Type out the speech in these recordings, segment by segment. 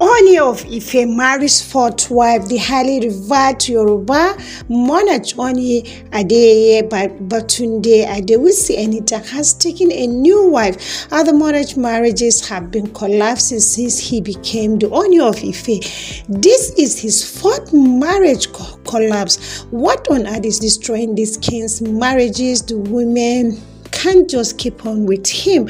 Ooni of Ife marries fourth wife, the highly revered Yoruba monarch Ooni Adeye Batunde Adewisi Enita has taken a new wife. Other monarch marriages have been collapsing since he became the Ooni of Ife. This is his fourth marriage co collapse. What on earth is destroying these king's marriages? The women can't just keep on with him.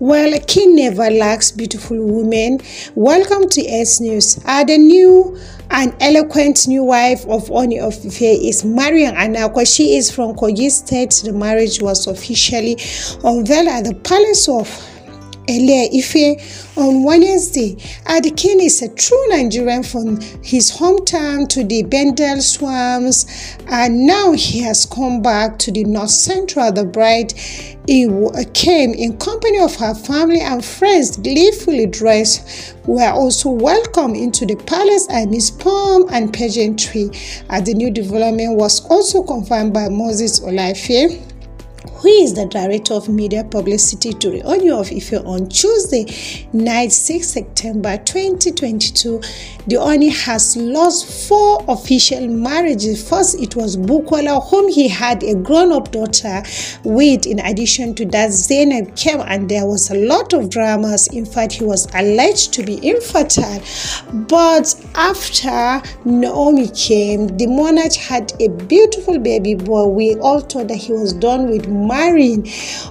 Well, king never lacks beautiful women. Welcome to S News. Uh, the new and eloquent new wife of Ooni of Ife is Mariam Anako. She is from Kogi State. The marriage was officially unveiled at the Palace of Ile Ife on Wednesday. Adikin is a true Nigerian from his hometown to the Bendel swamps and now he has come back to the North Central. The bride came in company of her family and friends, gleefully dressed, were also welcomed into the palace amidst pomp and pageantry. As the new development was also confirmed by Moses Olafare who is the director of media publicity to the Onion of Ife on Tuesday night, 6 September 2022. The Ooni has lost four official marriages. First, it was Bukola, whom he had a grown-up daughter with. In addition to that, Zainab came and there was a lot of dramas. In fact, he was alleged to be infertile. But after Naomi came, the monarch had a beautiful baby boy. We all thought that he was done with marrying.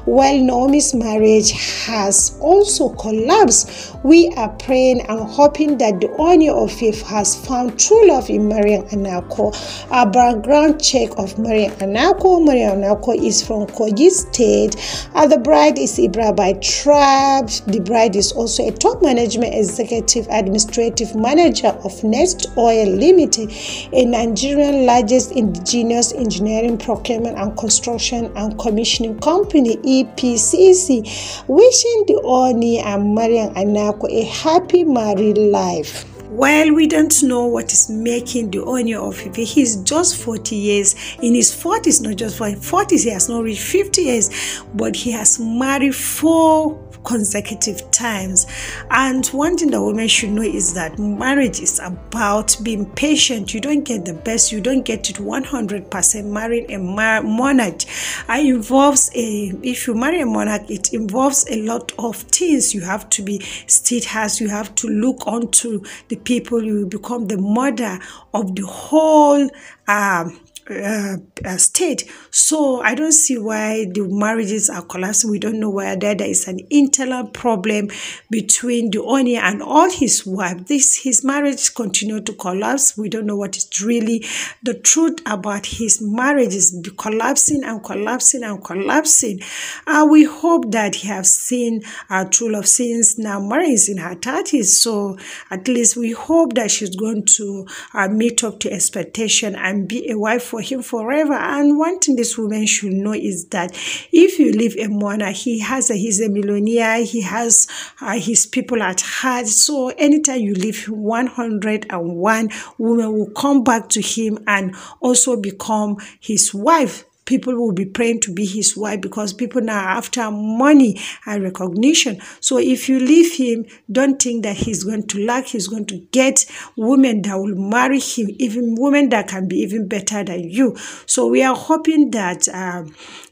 While Naomi's marriage has also collapsed, we are praying and hoping that the owner of faith has found true love in Mariam Anako. A background check of Mariam Anako. Mariam Anako is from Kogi State. Uh, the bride is Ebira by tribe. The bride is also a top management executive administrative manager of Nest Oil Limited, a Nigerian largest indigenous engineering procurement and construction and commissioning company EPCC, wishing the Ooni and Mariam Anako a happy married life. Well, we don't know what is making the owner of Ife. He's just 40 years. In his 40s, not just for 40s, he has not reached 50 years, but he has married four consecutive times. And one thing that women should know is that marriage is about being patient. You don't get the best, you don't get it 100%. Marrying a monarch it involves a, if you marry a monarch, it involves a lot of things. You have to be steadfast, you have to look onto the people, you become the mother of the whole. Um, uh, uh, state. So I don't see why the marriages are collapsing. We don't know whether there is an internal problem between the owner and all his wife. This his marriage continue to collapse. We don't know what is really the truth about his marriage is collapsing and collapsing and collapsing. Uh, we hope that he has seen our true love since now Mary is in her 30s. So at least we hope that she's going to uh, meet up to expectation and be a wife for him forever. And one thing this woman should know is that if you live a mourner, he has a, he's a millionaire, he has uh, his people at heart. So anytime you leave 101 women will come back to him and also become his wife people will be praying to be his wife because people now are after money and recognition. So if you leave him, don't think that he's going to lack. He's going to get women that will marry him, even women that can be even better than you. So we are hoping that uh,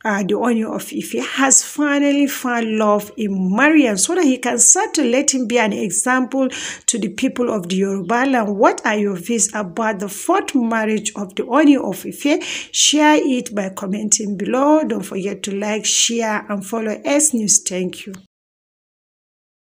uh, the owner of Ife has finally found love in Mariam so that he can start to let him be an example to the people of the Yoruba land. What are your views about the fourth marriage of the owner of Ife? Share it by commenting below. Don't forget to like, share, and follow S News. Thank you.